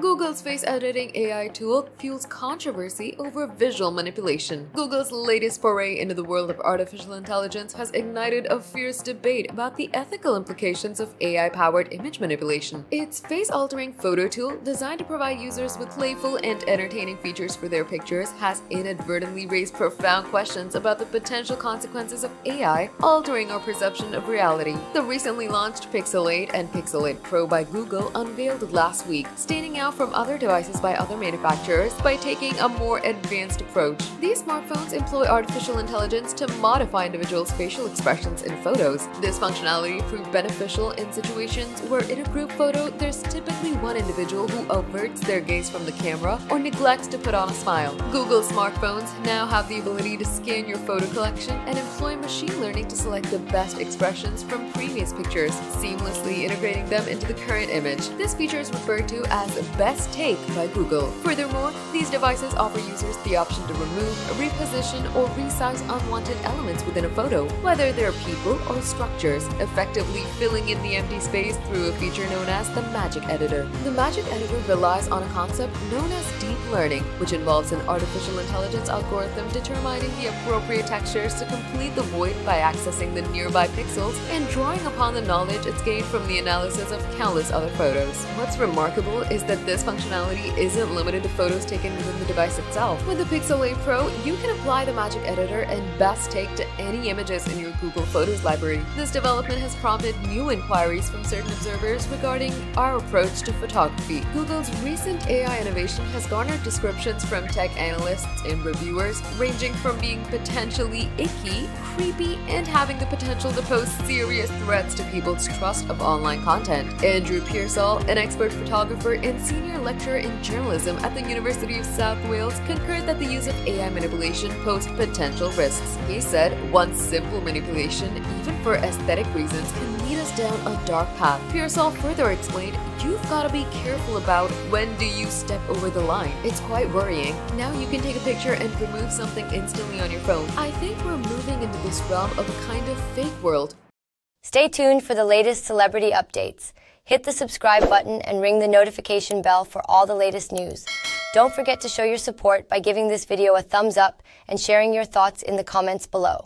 Google's face editing AI tool fuels controversy over visual manipulation. Google's latest foray into the world of artificial intelligence has ignited a fierce debate about the ethical implications of AI powered image manipulation. Its face altering photo tool, designed to provide users with playful and entertaining features for their pictures, has inadvertently raised profound questions about the potential consequences of AI altering our perception of reality. The recently launched Pixel 8 and Pixel 8 Pro by Google unveiled last week, standing out from other devices by other manufacturers by taking a more advanced approach. These smartphones employ artificial intelligence to modify individuals' facial expressions in photos. This functionality proved beneficial in situations where in a group photo there's typically one individual who averts their gaze from the camera or neglects to put on a smile. Google smartphones now have the ability to scan your photo collection and employ machine learning to select the best expressions from previous pictures, seamlessly integrating them into the current image. This feature is referred to as Best Take by Google. Furthermore, these devices offer users the option to remove, reposition, or resize unwanted elements within a photo, whether they're people or structures, effectively filling in the empty space through a feature known as the Magic Editor. The Magic Editor relies on a concept known as deep learning, which involves an artificial intelligence algorithm determining the appropriate textures to complete the void by accessing the nearby pixels and drawing upon the knowledge it's gained from the analysis of countless other photos. What's remarkable is that this functionality isn't limited to photos taken within the device itself. With the Pixel 8 Pro, you can apply the Magic Editor and Best Take to any images in your Google Photos library. This development has prompted new inquiries from certain observers regarding our approach to photography. Google's recent AI innovation has garnered descriptions from tech analysts and reviewers, ranging from being potentially icky, creepy, and having the potential to pose serious threats to people's trust of online content. Andrew Pearsall, an expert photographer and senior lecturer in journalism at the University of South Wales, concurred that the use of AI manipulation posed potential risks. He said, one simple manipulation, even for aesthetic reasons, can lead us down a dark path. Pearsall further explained, you've got to be careful about when do you step over the line. It's quite worrying. Now you can take a picture and remove something instantly on your phone. I think we're moving into this realm of a kind of fake world. Stay tuned for the latest celebrity updates. Hit the subscribe button and ring the notification bell for all the latest news. Don't forget to show your support by giving this video a thumbs up and sharing your thoughts in the comments below.